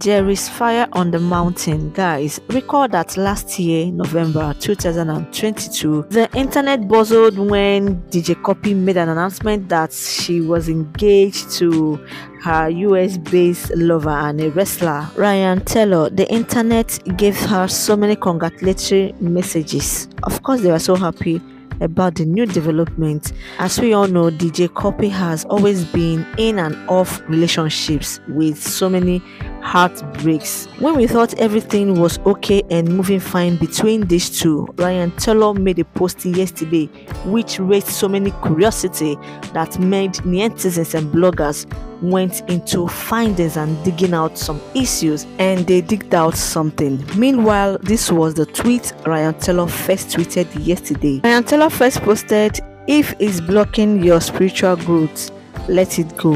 There is fire on the mountain, guys. Recall that last year, November 2022, the internet buzzed when DJ Cuppy made an announcement that she was engaged to her US based lover and a wrestler, Ryan Taylor. The internet gave her so many congratulatory messages. Of course, they were so happy about the new development. As we all know, DJ Cuppy has always been in and off relationships with so many heartbreaks. When we thought everything was okay and moving fine between these two, Ryan Taylor made a post yesterday which raised so many curiosity that made netizens and bloggers went into findings and digging out some issues and they digged out something. Meanwhile, this was the tweet Ryan Taylor first tweeted yesterday. Ryan Taylor first posted, If it's blocking your spiritual growth, let it go.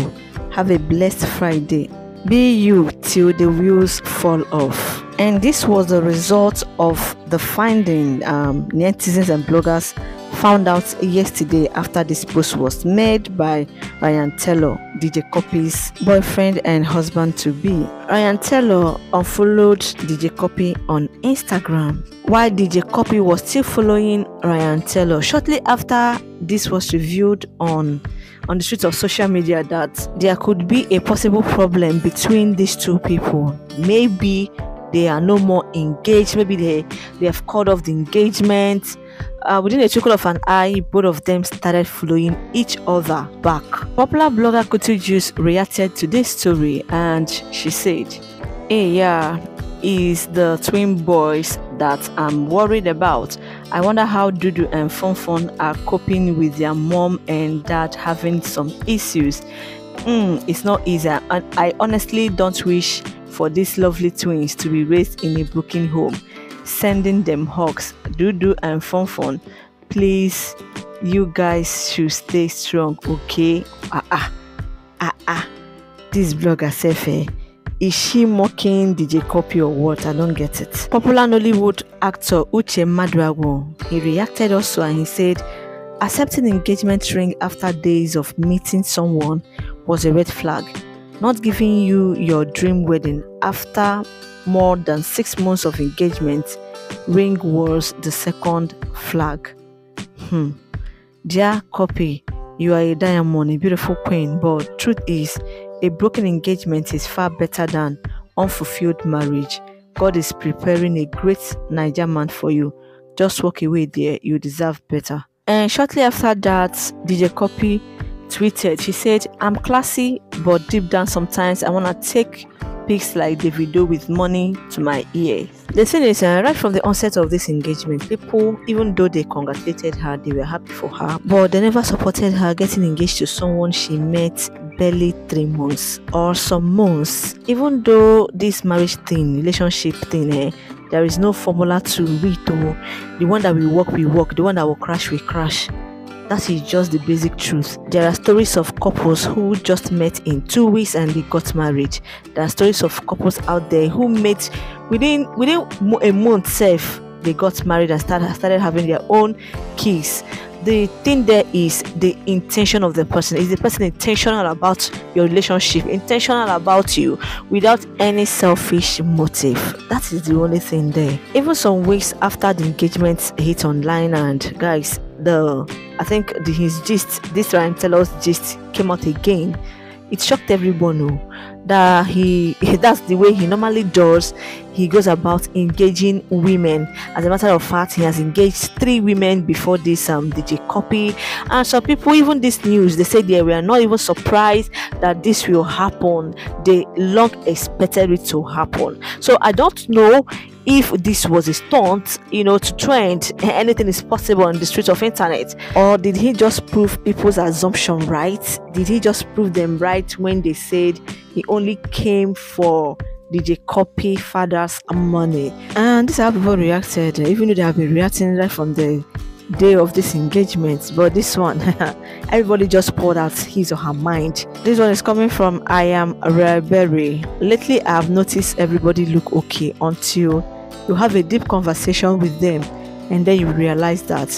Have a blessed Friday. Be you till the wheels fall off. And this was the result of the finding um, netizens and bloggers found out yesterday after this post was made by Ryan Taylor, DJ Cuppy's boyfriend and husband to be. Ryan Taylor unfollowed DJ Cuppy on Instagram while DJ Cuppy was still following Ryan Taylor. Shortly after this was revealed on on the streets of social media that there could be a possible problem between these two people. Maybe they are no more engaged. Maybe they, they have cut off the engagement. Uh, within a trickle of an eye, both of them started following each other back. Popular blogger Kutu Juice reacted to this story and she said, Hey, yeah, is the twin boys that I'm worried about. I wonder how Dudu and Fonfon are coping with their mom and dad having some issues. Mm, it's not easy, and I honestly don't wish for these lovely twins to be raised in a broken home. Sending them hugs, Dudu and Fonfon. Please, you guys should stay strong, okay? Ah ah ah ah. This blogger Sefe. Is she mocking DJ Cuppy or what? I don't get it. Popular Nollywood actor Uche Maduagwu, he reacted also and he said, accepting engagement ring after days of meeting someone was a red flag. Not giving you your dream wedding after more than six months of engagement ring was the second flag. Hmm. Dear Cuppy, you are a diamond, a beautiful queen, but truth is, a broken engagement is far better than unfulfilled marriage. God is preparing a great Niger man for you. Just walk away there, you deserve better. And shortly after that, DJ Cuppy tweeted, she said, I'm classy, but deep down sometimes I want to take pics like the video with money to my ear. The thing is, uh, right from the onset of this engagement, people, even though they congratulated her, they were happy for her, but they never supported her getting engaged to someone she met barely three months or some months. Even though this marriage thing, relationship thing, eh, there is no formula to it. Oh, the one that will work, will work. The one that will crash, will crash. That is just the basic truth. There are stories of couples who just met in two weeks and they got married. There are stories of couples out there who met within within a month. Safe, they got married and started started having their own kids the thing there is the intention of the person is the person intentional about your relationship intentional about you without any selfish motive that is the only thing there even some weeks after the engagement hit online and guys the i think the, his gist this Ryan Taylor's gist came out again. It shocked everyone oh, that he that's the way he normally does. He goes about engaging women. As a matter of fact he has engaged three women before this um dj cuppy. And some people even this news they say they were not even surprised that this will happen. They long expected it to happen. So i don't know if this was a stunt, you know, to trend, anything is possible on the streets of internet, or did he just prove people's assumption right? Did he just prove them right when they said he only came for DJ Cuppy Father's money? And this is how people reacted, even though they have been reacting right from the day of this engagement but this one everybody just poured out his or her mind this one is coming from i am Berry. lately i have noticed everybody look okay until you have a deep conversation with them and then you realize that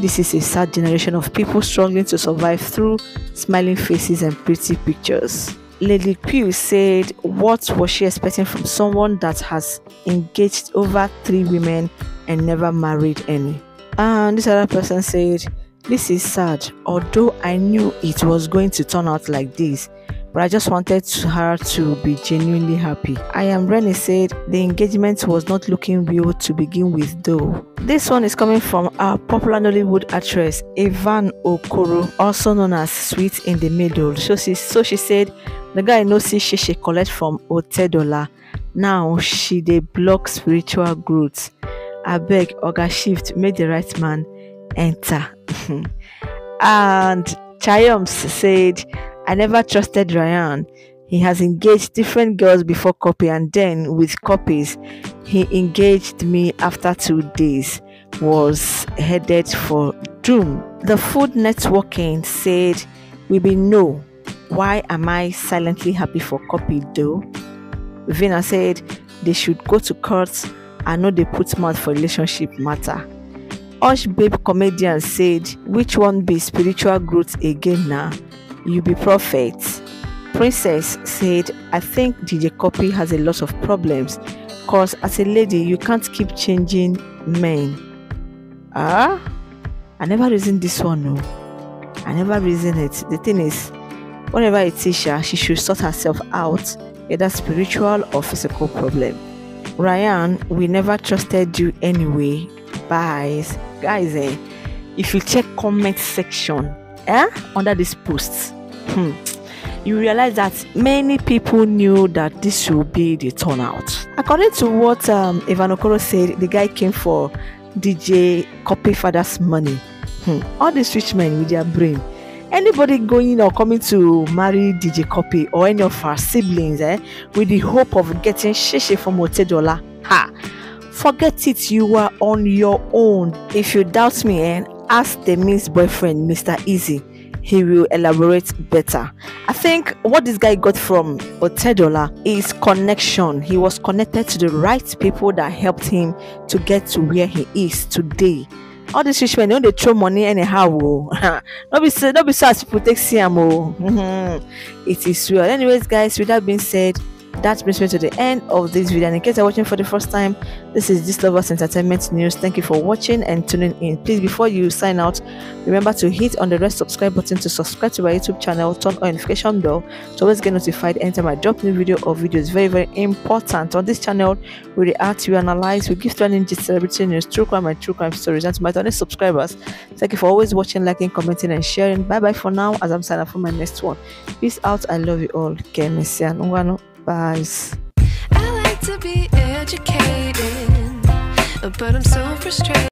this is a sad generation of people struggling to survive through smiling faces and pretty pictures Lady Q said, What was she expecting from someone that has engaged over three women and never married any? And this other person said, This is sad, although I knew it was going to turn out like this but I just wanted her to be genuinely happy. I am Rennie said the engagement was not looking real to begin with though. This one is coming from our popular Nollywood actress Evan Okoro, also known as Sweet in the Middle. So she, so she said the guy knows she she collect from Otedola. Now she dey block spiritual growth. I beg Oga Shift make the right man enter. and Chayoms said I never trusted Ryan. He has engaged different girls before Cuppy, and then with Cuppy's, he engaged me after two days. Was headed for doom. The Food Networking said, "We be no. Why am I silently happy for Cuppy though?" Vina said they should go to court and know they put mouth for relationship matter. Osh Babe comedian said, which one be spiritual growth again now? You be prophet. Princess said, I think DJ Cuppy has a lot of problems because as a lady, you can't keep changing men. Ah? I never reasoned this one, no. I never reasoned it. The thing is, whatever it is, she should sort herself out, either spiritual or physical problem. Ryan, we never trusted you anyway. Bye. Guys, eh, if you check comment section eh, under this post, hmm, you realize that many people knew that this would be the turnout. According to what um, Evan Okoro said, the guy came for DJ Cuppy Father's money. Hmm. All these rich men with their brain. Anybody going or coming to marry DJ Cuppy or any of our siblings eh, with the hope of getting shishi from Otedola, ha! Forget it, you are on your own. If you doubt me, eh, ask the Miss boyfriend, Mr. Eazi he will elaborate better. I think what this guy got from Otedola is connection. He was connected to the right people that helped him to get to where he is today. All these rich men, they throw money anyhow. Oh. not be not be so as people take CMO. it is real. Anyways, guys, with that being said, that brings me to the end of this video. And in case you're watching for the first time this is this lovers entertainment news. Thank you for watching and tuning in. Please before you sign out remember to hit on the red subscribe button to subscribe to my youtube channel. Turn on notification bell to always get notified anytime i drop new video or videos very very important. On this channel we react we analyze we give trending celebrity news true crime and true crime stories. And to my only subscribers thank you for always watching liking commenting and sharing. Bye bye for now as i'm signing up for my next one. Peace out. I love you all I like to be educated, but I'm so frustrated.